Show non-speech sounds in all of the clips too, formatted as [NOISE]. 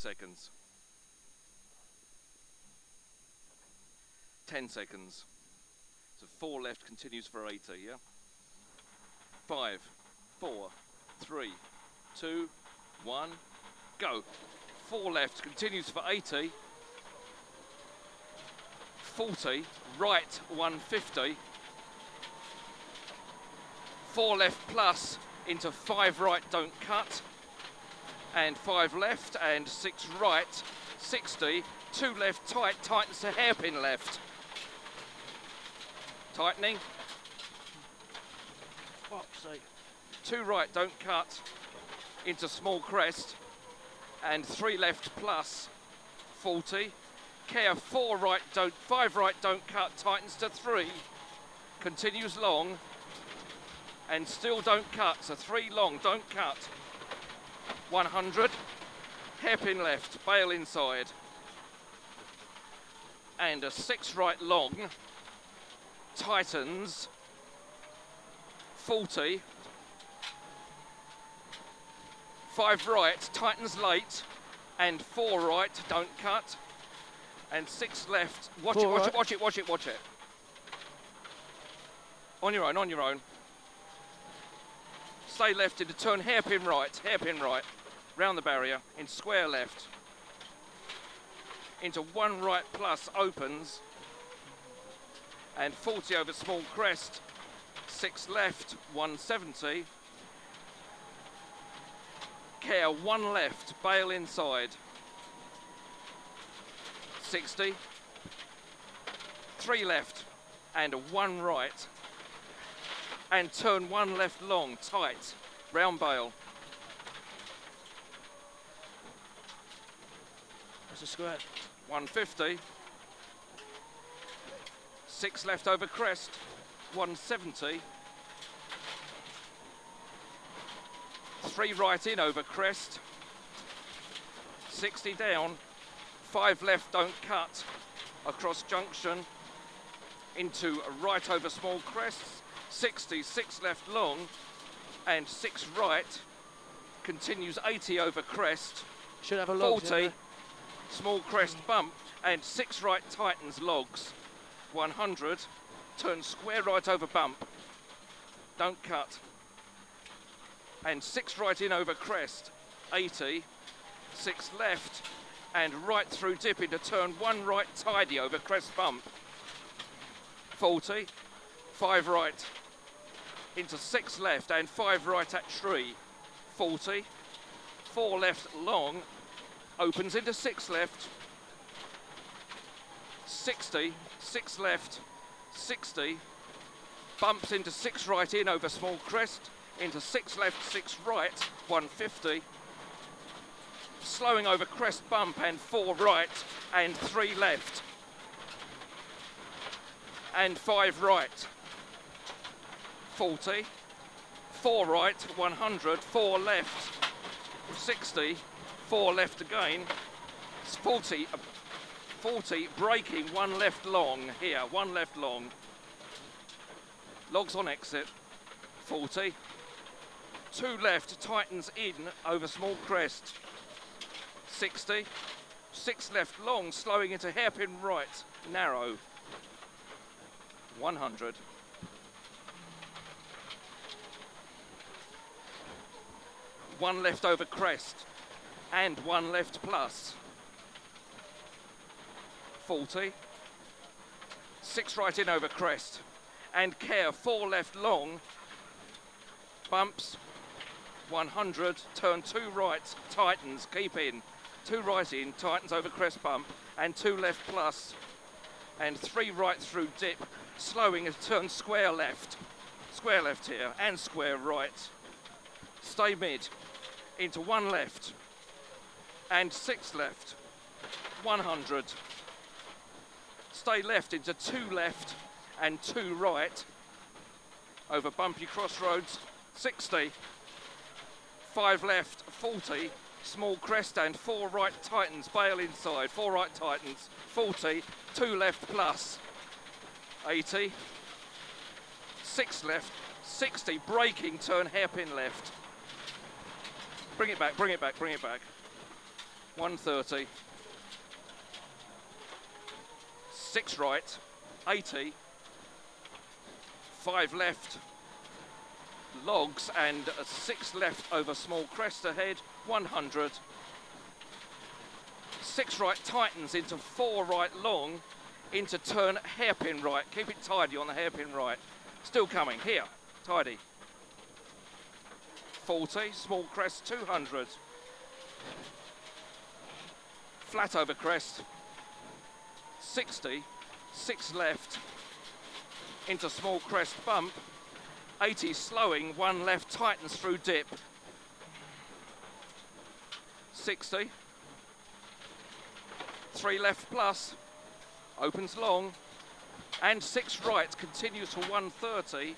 seconds. 10 seconds. So four left continues for 80, yeah? Five, four, three, two, one, go. Four left continues for 80. Eh? 40, right 150. Four left plus into five right, don't cut. And five left and six right, 60. Two left tight, tightens to hairpin left. Tightening. Fuck's sake. Two right, don't cut. Into small crest. And three left plus 40. Care, four right, don't, five right, don't cut, tightens to three. Continues long. And still don't cut, so three long, don't cut. 100. Hairpin left, bail inside. And a six right long. Tightens 40 five right tightens late. And four right don't cut. And six left watch Four it watch right. it watch it watch it watch it. On your own on your own. Stay left into turn hairpin right hairpin right round the barrier in square left into one right plus opens and 40 over small crest, six left, 170. Care, one left, bail inside. 60. Three left, and one right. And turn one left long, tight, round bale. That's a square. 150. Six left over crest, 170. Three right in over crest, 60 down. Five left, don't cut, across junction, into a right over small crests, 60, six left long, and six right, continues 80 over crest, Should have a log. 40, small crest bump, and six right tightens logs. 100, turn square right over bump, don't cut. And six right in over crest, 80, six left, and right through dip into turn one right tidy over crest bump. 40, five right, into six left, and five right at tree. 40, four left long, opens into six left, 60, six left, 60, bumps into six right in over small crest, into six left, six right, 150, slowing over crest bump and four right. And three left, and five right, 40, four right, 100, four left, 60, four left again, it's 40, uh, 40, braking, one left long here, one left long. Logs on exit, 40. Two left, tightens in over small crest, 60. Six left long, slowing into hairpin right, narrow, 100. One left over crest, and one left plus. 40. Six right in over crest. And care, four left long. Bumps, 100. Turn two right, tightens, keep in. Two right in, tightens over crest bump. And two left plus. And three right through dip. Slowing and turn square left. Square left here, and square right. Stay mid. Into one left. And six left. 100 stay left into two left and two right. Over bumpy crossroads 60 five left 40 small crest and four right tightens bail inside. Four right tightens 40 two left plus 80 six left 60 braking turn hairpin left. Bring it back bring it back bring it back 130. Six right, 80. Five left, logs, and six left over small crest ahead, 100. Six right tightens into four right long, into turn hairpin right. Keep it tidy on the hairpin right. Still coming, here, tidy. 40, small crest 200. Flat over crest, 60, six left, into small crest bump, 80 slowing, one left tightens through dip, 60, three left plus, opens long, and six right continues to 130,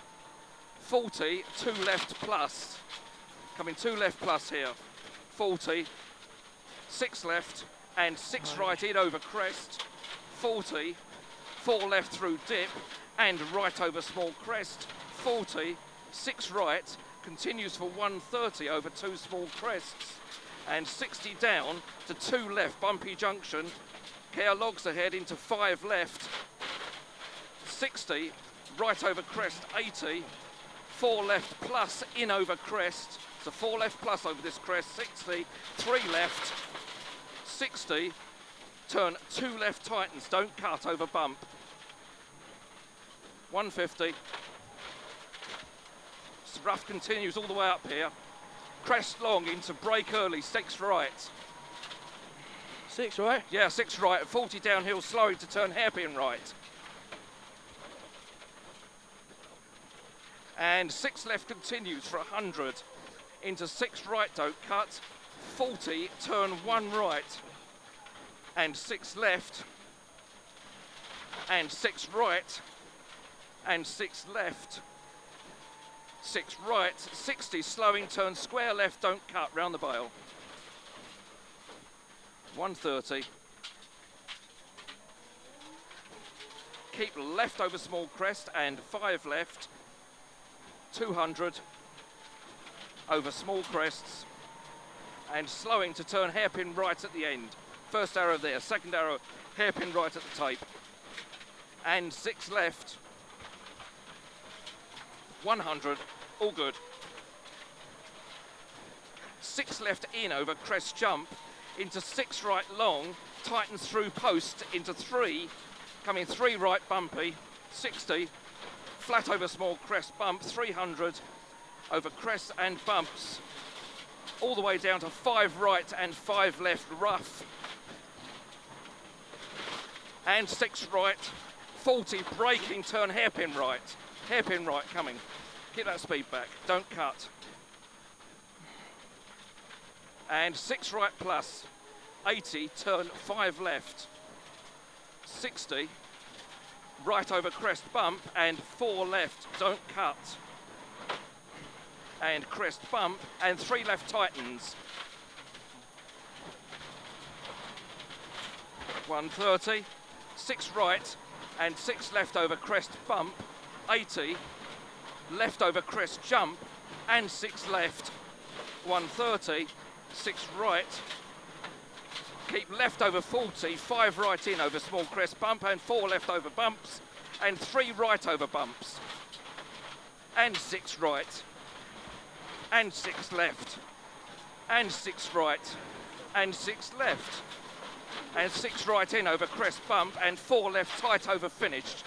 40, two left plus, coming two left plus here, 40, six left, and six right. in over crest, 40, four left through dip, and right over small crest, 40, six right, continues for 130 over two small crests, and 60 down to two left, bumpy junction, Care logs ahead into five left, 60, right over crest. 80, four left plus in over crest, so four left plus over this crest, 60, three left, 60, turn two left tightens, don't cut over bump. 150. Rough continues all the way up here. Crest long into break early, six right. Six right? Yeah, six right, 40 downhill, slowing to turn hairpin right. And six left continues for 100. Into six right, don't cut. 40, turn one right. And six left. And six right. And six left. Six right, 60, slowing, turn square left, don't cut, round the bale. 130. Keep left over small crest and five left. 200 over small crests and slowing to turn hairpin right at the end. First arrow there, second arrow hairpin right at the tape. And six left. 100, all good. Six left in over crest jump into six right long, tightens through post into three, coming three right bumpy, 60, flat over small crest bump, 300 over crest and bumps, all the way down to five right and five left rough, and six right, 40 braking turn hairpin right, hairpin right coming. Get that speed back, don't cut. And six right plus, 80, turn five left, 60, right over crest bump, and four left, don't cut, and crest bump, and three left tightens. 130, six right, and six left over crest bump, 80, left over crest jump, and six left, 130, six right, keep left over 40, five right in over small crest bump and four left over bumps and three right over bumps and six right and six left and six right and six left and six right in over crest bump and four left tight over finished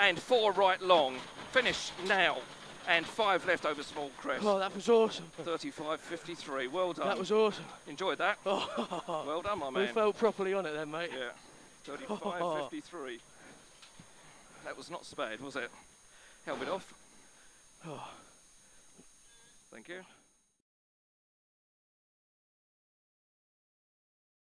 and four right long. Finish now and five left over small crest. Oh, that was awesome. 35.53. Well done. That was awesome. Enjoyed that. Oh, Well done, my man. we felt properly on it then, mate. Yeah. 35.53. [LAUGHS] That was not so bad, was it? Helmet off. Oh. Thank you.